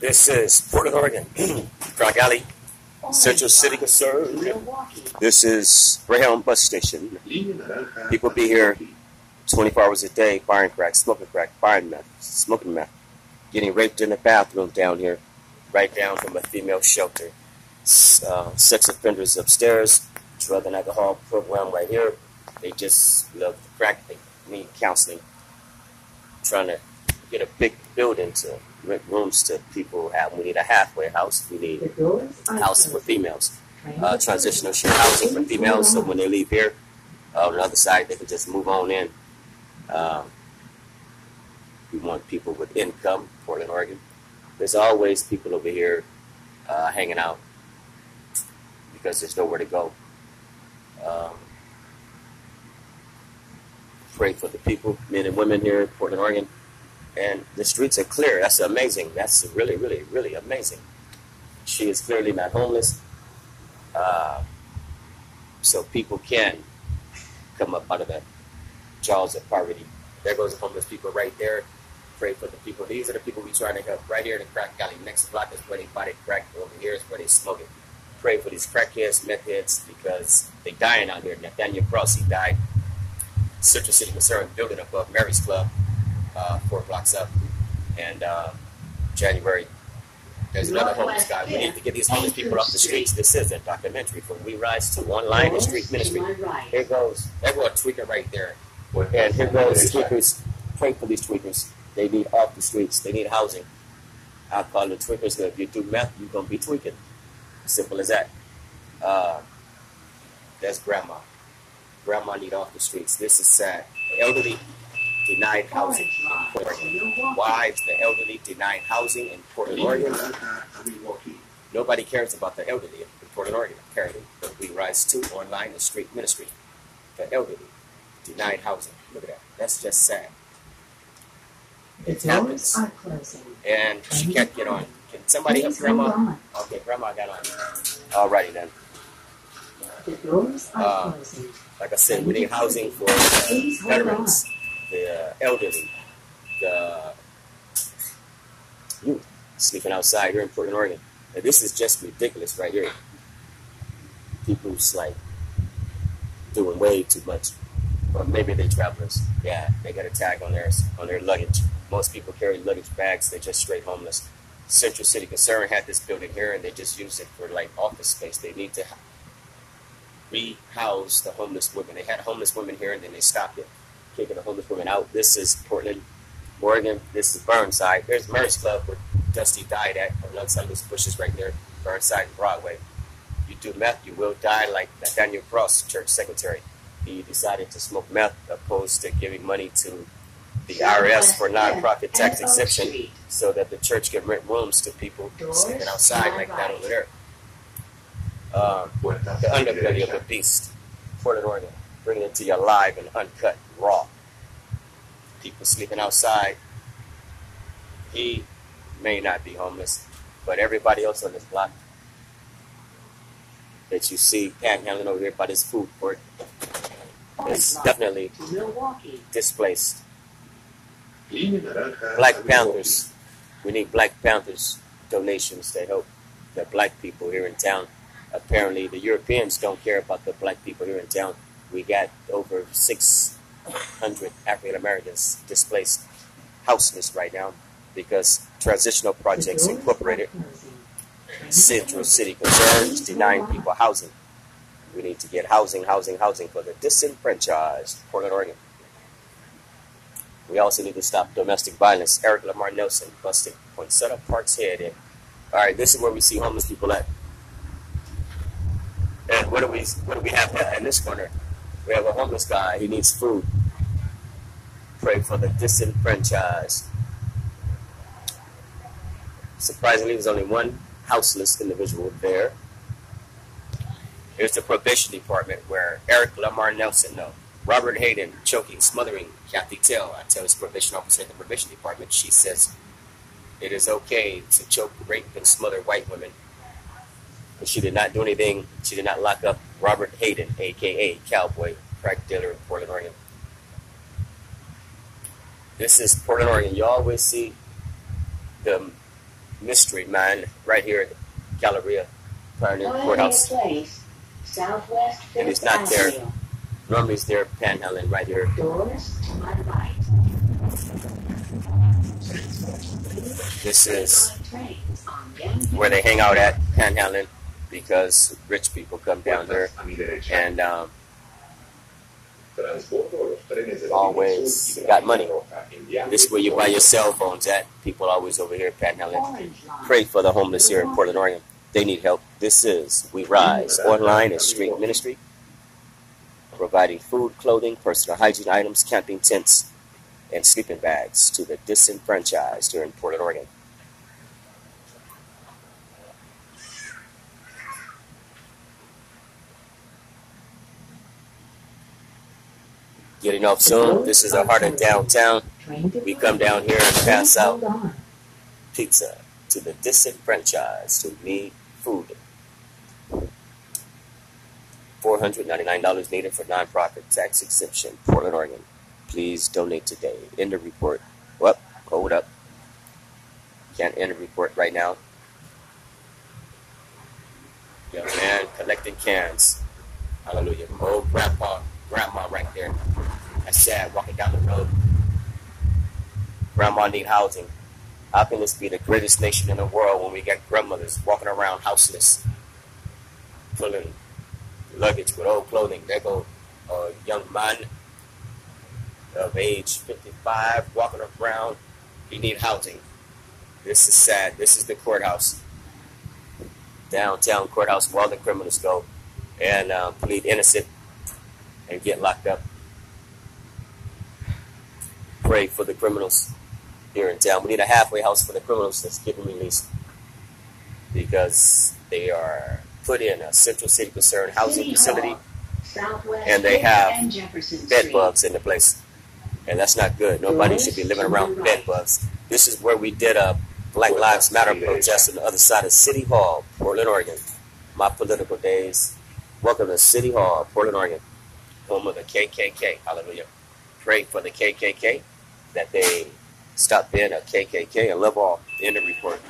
This is Portland, Oregon, Frog Alley, Central City Concern. This is Greyhound Bus Station. People be here 24 hours a day, buying crack, smoking crack, buying meth, smoking meth, getting raped in the bathroom down here, right down from a female shelter. Uh, sex offenders upstairs, drug and alcohol program right here. They just love the crack. They need counseling. Trying to get a big building to rent rooms to people. Have we need a halfway house. We need a house for females. Uh, transitional share housing for females. So when they leave here, uh, on the other side, they can just move on in. Um, we want people with income, Portland, Oregon. There's always people over here uh, hanging out because there's nowhere to go. Um, pray for the people, men and women here in Portland, Oregon. And the streets are clear. That's amazing. That's really, really, really amazing. She is clearly not homeless. Uh, so people can come up out of the jaws of poverty. There goes the homeless people right there. Pray for the people. These are the people we trying to help right here in the crack alley. Next block is where they buy the crack. Over here is where they smoke it pray for these crackheads, meth heads, because they dying out here. Nathaniel Cross, died. Central City Concern building above Mary's Club, uh, four blocks up. And uh, January, there's another homeless guy. We need to get these homeless people off the streets. This is a documentary from We Rise to Online and Street Ministry. Here goes, everyone tweaker right there. And here goes tweakers. Pray for these tweakers. They need off the streets. They need housing. I call them tweakers because if you do meth, you're going to be tweaking. Simple as that. Uh, that's grandma. Grandma need off the streets. This is sad. Elderly denied housing in Portland. Wives, the elderly denied housing in Portland, Oregon. Nobody cares about the elderly in Portland, Oregon, apparently. But we rise to online and street ministry. The elderly denied housing. Look at that. That's just sad. It happens. And she can't get on. Can somebody help grandma? Okay, grandma got on. Alrighty then. The doors are Uh, like I said, we need housing for the veterans, the uh, elderly, the youth sleeping outside here in Portland, Oregon. This is just ridiculous right here. People's like doing way too much. Or maybe they're travelers. Yeah, they got a tag on their on their luggage. Most people carry luggage bags. They're just straight homeless. Central City Concern had this building here, and they just use it for like office space. They need to rehouse the homeless women. They had homeless women here, and then they stopped it, kicking the homeless woman out. This is Portland, Oregon. This is Burnside. There's Mary's Club where Dusty died at. On the other side of those bushes right there, Burnside and Broadway. You do meth, you will die like Nathaniel Cross, church secretary. He decided to smoke meth opposed to giving money to the IRS for nonprofit tax exemption so that the church can rent rooms to people sleeping outside like that over there. Uh, the underbelly of the beast, Portland, Oregon, bringing it to you live and uncut, raw. People sleeping outside. He may not be homeless, but everybody else on this block that you see panhandling over here by this food court is definitely displaced. Black Panthers. We need Black Panthers donations to help the black people here in town. Apparently, the Europeans don't care about the black people here in town. We got over 600 African Americans displaced houseless right now because Transitional Projects Incorporated, Central City Concerns, denying people housing. We need to get housing, housing, housing for the disenfranchised, Portland, Oregon. We also need to stop domestic violence. Eric Lamar Nelson busted Poinsettia Park's head in. All right, this is where we see homeless people at. And what do we what do we have in this corner? We have a homeless guy. He needs food. Pray for the disenfranchised. Surprisingly, there's only one houseless individual there. Here's the probation department where Eric Lamar Nelson, no, Robert Hayden choking, smothering Kathy Tell. I tell his probation officer at the probation department. She says it is okay to choke, rape, and smother white women. But she did not do anything. She did not lock up Robert Hayden, aka Cowboy, crack dealer in Portland, Oregon. This is Portland, Oregon. You always see the mystery man right here at the Galleria Pioneer Courthouse. Place, Southwest And he's not there. Normally he's there panhandling right here. Doors to my right. This is Trains on Yamhill where they hang out at panhandling because rich people come down there and um, always got money. This is where you buy your cell phones at. People always over here panhandling. Orange Line. Pray for the homeless here in Portland, Oregon. They need help. This is We Rise online and street ministry, providing food, clothing, personal hygiene items, camping tents, and sleeping bags to the disenfranchised here in Portland, Oregon. Getting off soon. This is the heart of downtown. We come down here and pass out pizza to the disenfranchised who need food. $499 needed for nonprofit tax exemption, Portland, Oregon. Please donate today. End the report. Well, hold up. Can't end the report right now. Young man collecting cans. Hallelujah. Oh, right there. That's sad walking down the road. Grandma need housing. How can this be the greatest nation in the world when we got grandmothers walking around houseless, pulling luggage with old clothing? There go a young man of age 55 walking around. He need housing. This is sad. This is the courthouse. Downtown courthouse where all the criminals go and uh, plead innocent and get locked up. Pray for the criminals here in town. We need a halfway house for the criminals that's getting released because they are put in a Central City Concern housing City facility, Hall, and they have and bed bugs in the place, and that's not good. Nobody should be living around bed bugs. This is where we did a Black Lives Matter protest on the other side of City Hall, Portland, Oregon. My political days. Welcome to City Hall, Portland, Oregon, home of the KKK. Hallelujah. Pray for the KKK that they stop being a KKK and off. End of report.